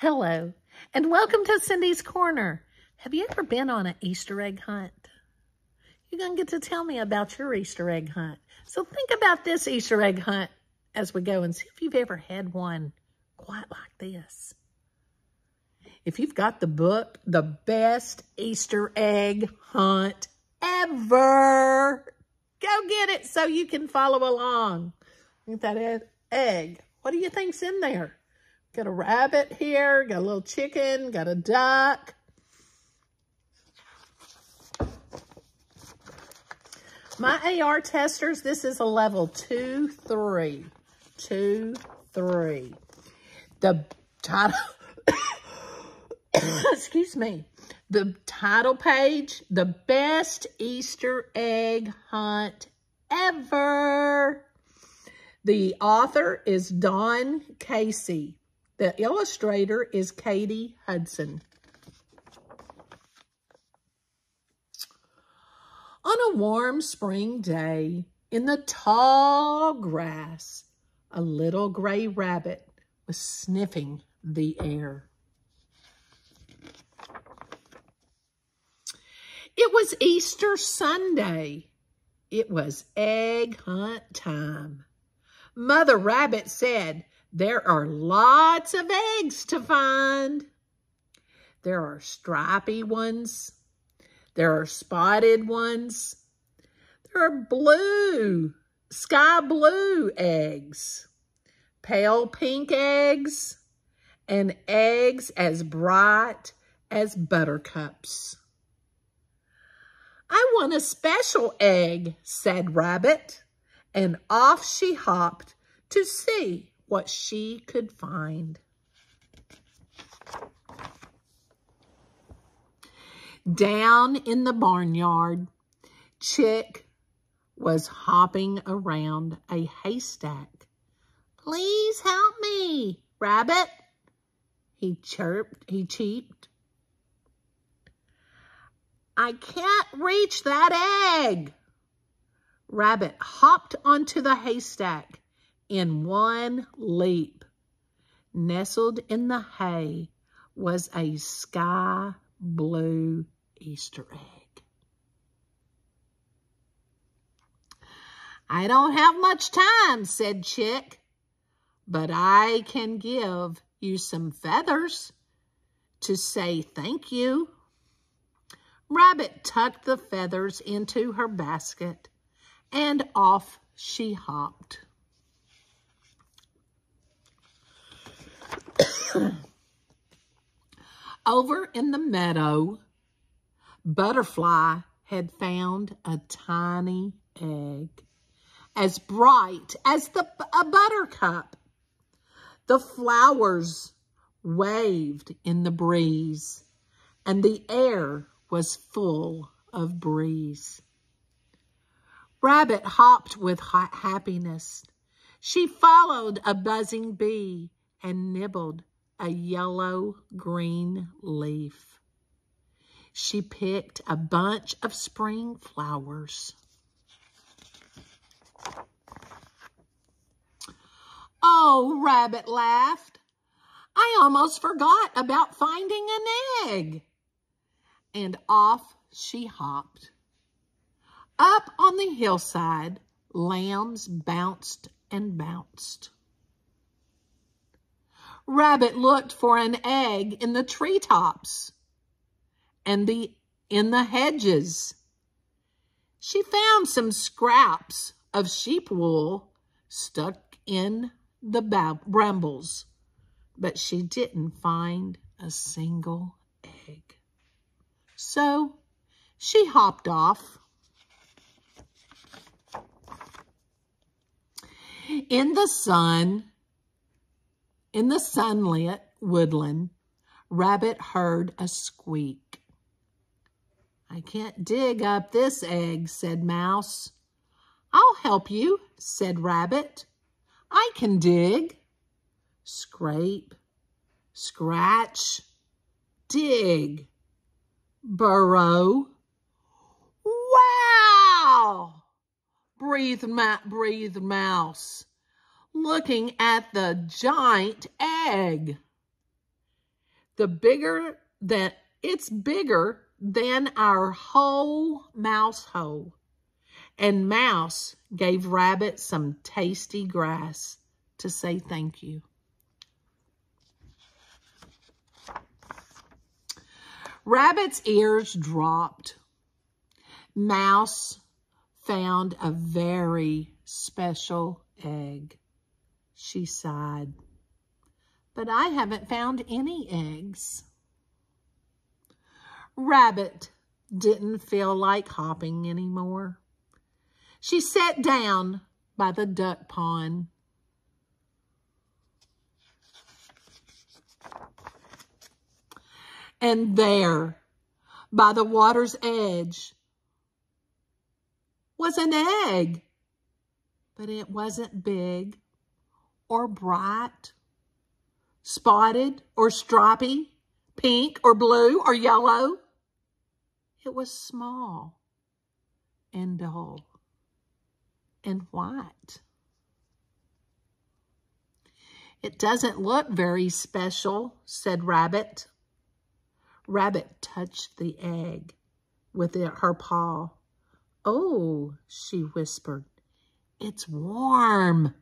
Hello, and welcome to Cindy's Corner. Have you ever been on an Easter egg hunt? You're going to get to tell me about your Easter egg hunt. So think about this Easter egg hunt as we go and see if you've ever had one quite like this. If you've got the book, The Best Easter Egg Hunt Ever, go get it so you can follow along. Look at that egg. What do you think's in there? Got a rabbit here, got a little chicken, got a duck. My AR testers, this is a level two, three, two, three. The title, excuse me, the title page, the best Easter egg hunt ever. The author is Dawn Casey. The illustrator is Katie Hudson. On a warm spring day, in the tall grass, a little gray rabbit was sniffing the air. It was Easter Sunday. It was egg hunt time. Mother Rabbit said, there are lots of eggs to find. There are stripy ones. There are spotted ones. There are blue, sky blue eggs, pale pink eggs, and eggs as bright as buttercups. I want a special egg, said Rabbit, and off she hopped to see what she could find. Down in the barnyard, Chick was hopping around a haystack. Please help me, Rabbit, he chirped, he cheeped. I can't reach that egg. Rabbit hopped onto the haystack in one leap. Nestled in the hay was a sky blue Easter egg. I don't have much time, said Chick, but I can give you some feathers to say thank you. Rabbit tucked the feathers into her basket and off she hopped. Over in the meadow, Butterfly had found a tiny egg, as bright as the, a buttercup. The flowers waved in the breeze, and the air was full of breeze. Rabbit hopped with happiness. She followed a buzzing bee and nibbled a yellow-green leaf. She picked a bunch of spring flowers. Oh, Rabbit laughed. I almost forgot about finding an egg. And off she hopped. Up on the hillside, lambs bounced and bounced. Rabbit looked for an egg in the treetops and the in the hedges. She found some scraps of sheep wool stuck in the brambles, but she didn't find a single egg. So she hopped off. In the sun, in the sunlit woodland, Rabbit heard a squeak. I can't dig up this egg, said Mouse. I'll help you, said Rabbit. I can dig. Scrape, scratch, dig, burrow. Wow! Breathed, ma breathed Mouse looking at the giant egg. the bigger that it's bigger than our whole mouse hole. And Mouse gave Rabbit some tasty grass to say thank you. Rabbit's ears dropped. Mouse found a very special egg. She sighed. But I haven't found any eggs. Rabbit didn't feel like hopping anymore. She sat down by the duck pond. And there, by the water's edge, was an egg. But it wasn't big or bright, spotted or stripy, pink or blue or yellow. It was small and dull and white. It doesn't look very special, said Rabbit. Rabbit touched the egg with it, her paw. Oh, she whispered, it's warm.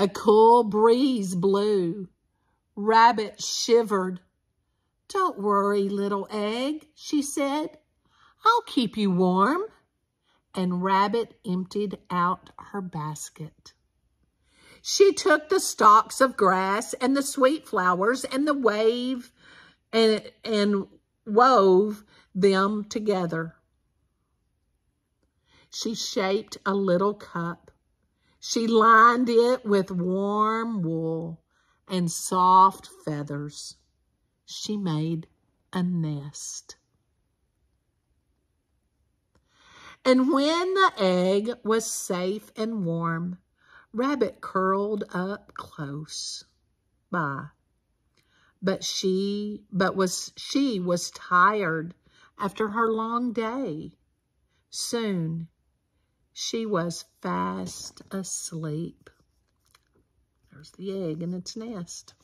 A cool breeze blew. Rabbit shivered. Don't worry, little egg, she said. I'll keep you warm. And Rabbit emptied out her basket. She took the stalks of grass and the sweet flowers and the wave and, and wove them together. She shaped a little cup. She lined it with warm wool and soft feathers. She made a nest. And when the egg was safe and warm, Rabbit curled up close by. But she, but was, she was tired after her long day. Soon, she was fast asleep. There's the egg in its nest.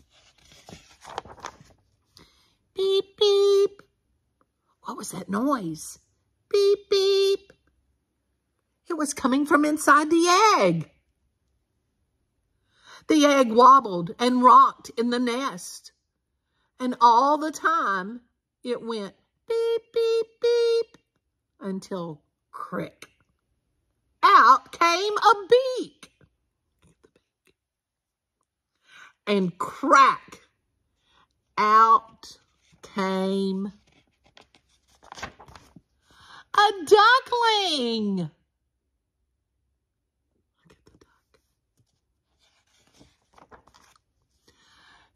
Beep, beep. What was that noise? Beep, beep. It was coming from inside the egg. The egg wobbled and rocked in the nest. And all the time it went beep, beep, beep until crick. Out came a beak. And crack. Out came a duckling.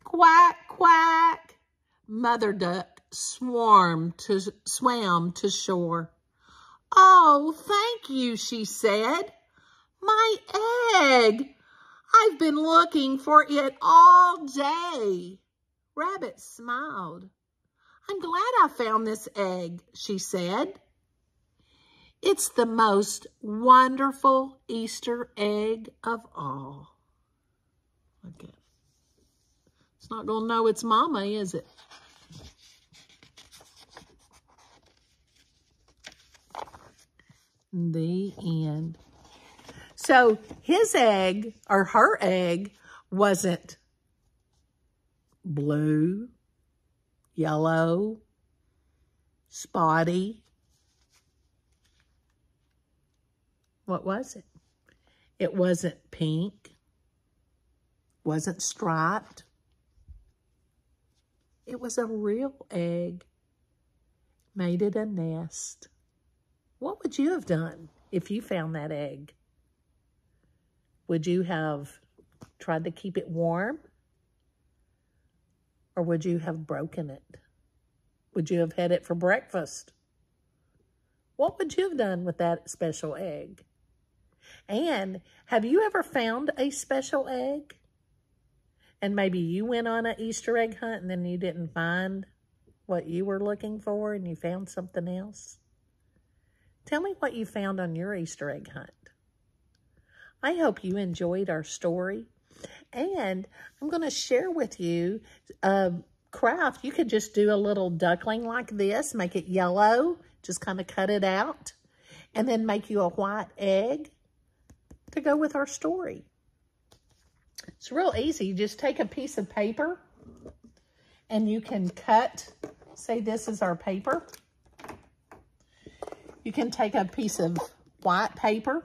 Quack, quack. Mother duck swarmed to, swam to shore. Oh, thank you, she said. My egg. I've been looking for it all day. Rabbit smiled. I'm glad I found this egg, she said. It's the most wonderful Easter egg of all. Okay. It's not going to know its mama, is it? The end. So his egg, or her egg, wasn't blue, yellow, spotty. What was it? It wasn't pink, wasn't striped, it was a real egg. Made it a nest. What would you have done if you found that egg? Would you have tried to keep it warm? Or would you have broken it? Would you have had it for breakfast? What would you have done with that special egg? And have you ever found a special egg? and maybe you went on an Easter egg hunt and then you didn't find what you were looking for and you found something else? Tell me what you found on your Easter egg hunt. I hope you enjoyed our story. And I'm going to share with you a craft. You could just do a little duckling like this, make it yellow, just kind of cut it out, and then make you a white egg to go with our story. It's real easy. You just take a piece of paper and you can cut, say this is our paper. You can take a piece of white paper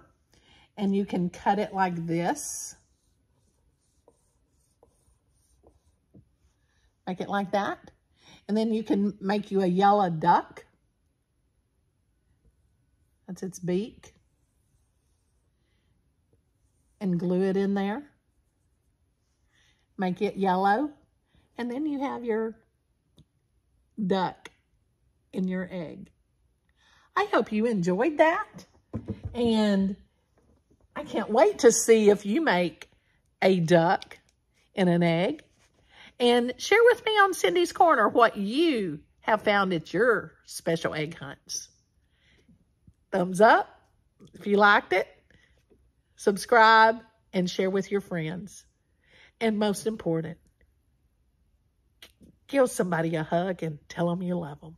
and you can cut it like this. Make it like that. And then you can make you a yellow duck. That's its beak. And glue it in there. Make it yellow. And then you have your duck in your egg. I hope you enjoyed that. And I can't wait to see if you make a duck in an egg. And share with me on Cindy's Corner what you have found at your special egg hunts. Thumbs up if you liked it. Subscribe and share with your friends. And most important, give somebody a hug and tell them you love them.